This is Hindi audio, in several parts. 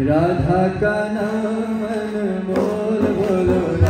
राधा का नाम बोल बोलो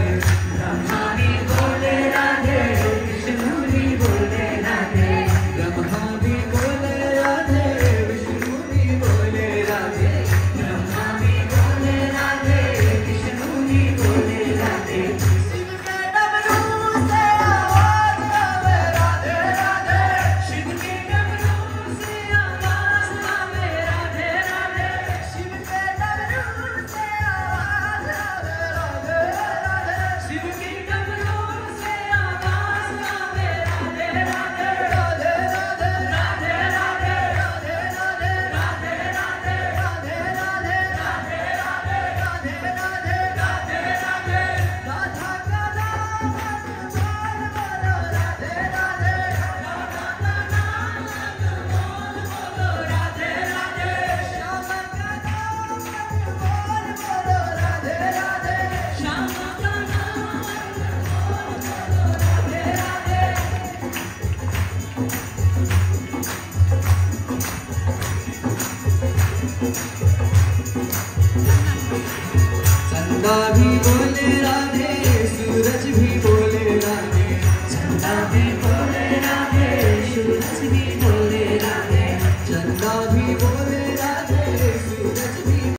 चंदा भी बोले राधे।